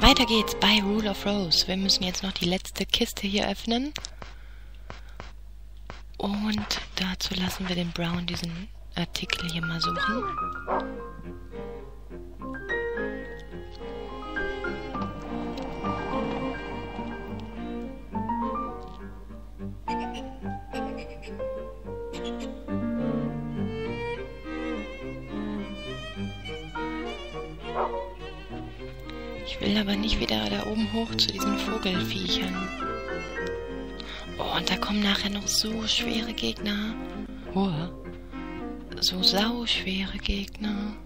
weiter geht's bei Rule of Rose. Wir müssen jetzt noch die letzte Kiste hier öffnen. Und dazu lassen wir den Brown diesen Artikel hier mal suchen. Will aber nicht wieder da oben hoch zu diesen Vogelfiechern. Oh, und da kommen nachher noch so schwere Gegner. Oh, so sauschwere Gegner.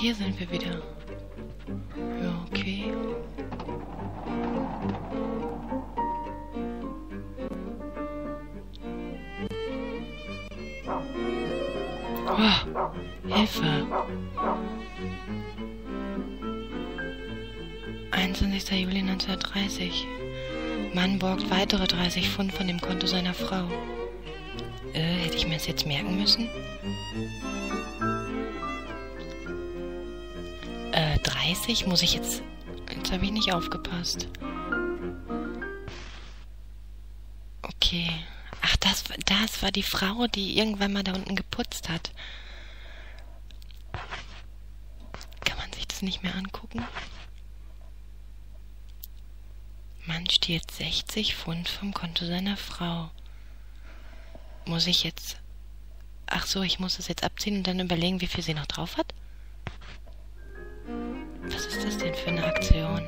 Hier sind wir wieder. Ja, okay. Oh, Hilfe. 21. Juli 1930. Mann borgt weitere 30 Pfund von dem Konto seiner Frau. Äh, hätte ich mir das jetzt merken müssen? 30? Muss ich jetzt... Jetzt habe ich nicht aufgepasst. Okay. Ach, das, das war die Frau, die irgendwann mal da unten geputzt hat. Kann man sich das nicht mehr angucken? Mann stiehlt 60 Pfund vom Konto seiner Frau. Muss ich jetzt... Ach so, ich muss es jetzt abziehen und dann überlegen, wie viel sie noch drauf hat? Was ist das denn für eine Aktion?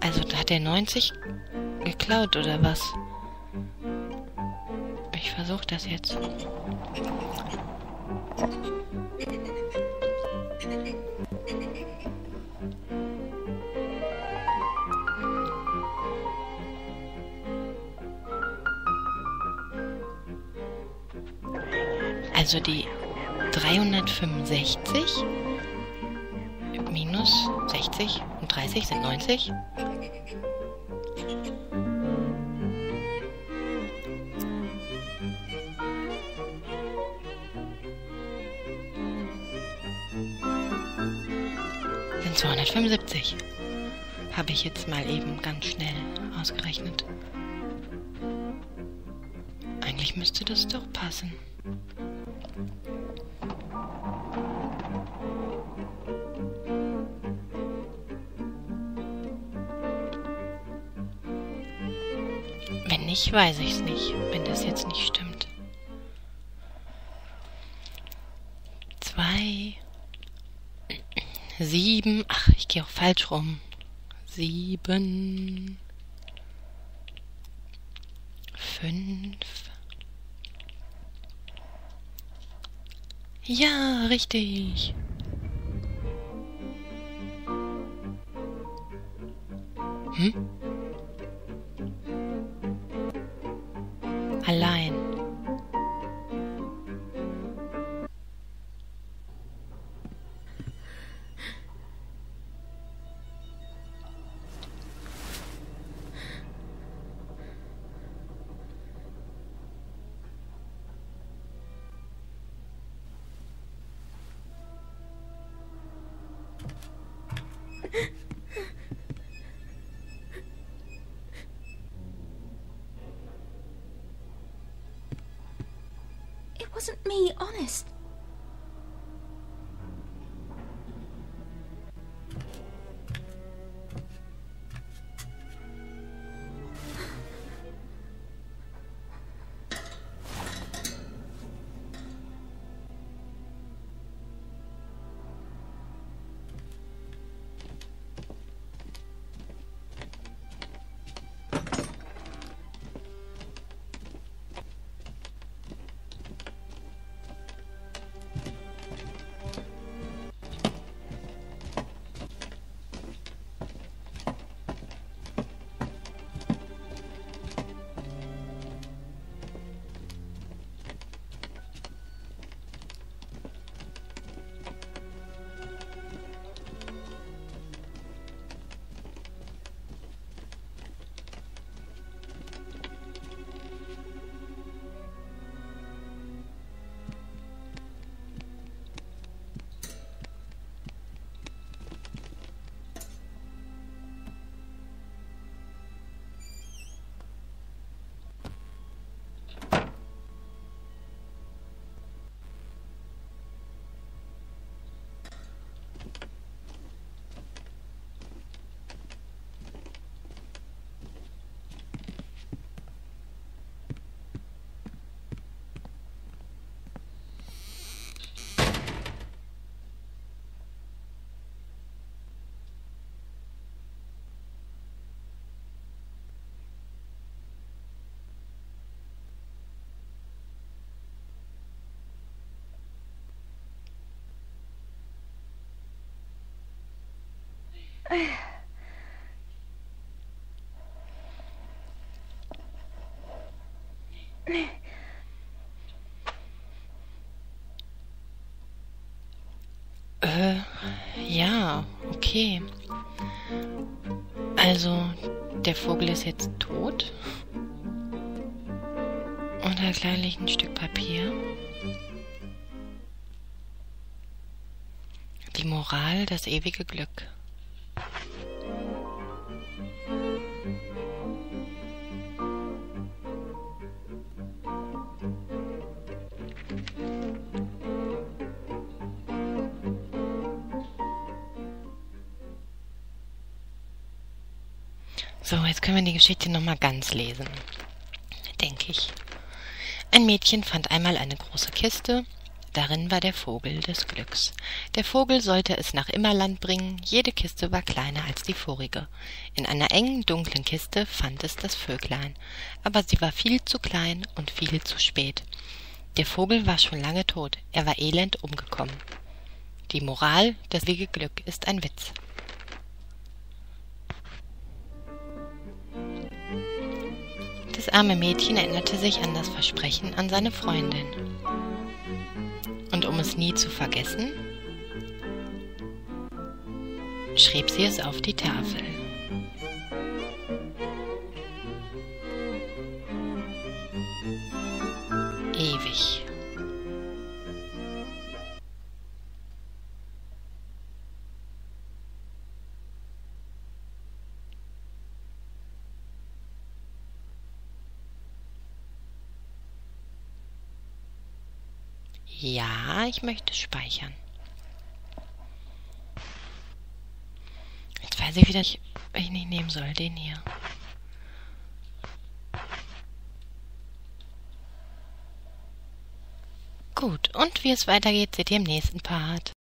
Also, hat er 90 geklaut oder was? Ich versuche das jetzt. Also die 365 minus 60 und 30 sind 90. Sind 275. Habe ich jetzt mal eben ganz schnell ausgerechnet. Eigentlich müsste das doch passen. Nicht, weiß ich es nicht, wenn das jetzt nicht stimmt. Zwei, sieben, ach, ich gehe auch falsch rum. Sieben, fünf. Ja, richtig. Hm? Wasn't me, honest. Äh, ja, okay. Also, der Vogel ist jetzt tot. Und da gleich liegt ein Stück Papier. Die Moral, das ewige Glück. So, jetzt können wir die Geschichte nochmal ganz lesen. Denke ich. Ein Mädchen fand einmal eine große Kiste, darin war der Vogel des Glücks. Der Vogel sollte es nach Immerland bringen, jede Kiste war kleiner als die vorige. In einer engen, dunklen Kiste fand es das Vöglein, aber sie war viel zu klein und viel zu spät. Der Vogel war schon lange tot, er war elend umgekommen. Die Moral, das ewige Glück ist ein Witz. Das arme Mädchen erinnerte sich an das Versprechen an seine Freundin. Und um es nie zu vergessen, schrieb sie es auf die Tafel. Ja, ich möchte speichern. Jetzt weiß ich wieder, welchen ich nicht nehmen soll. Den hier. Gut, und wie es weitergeht, seht ihr im nächsten Part.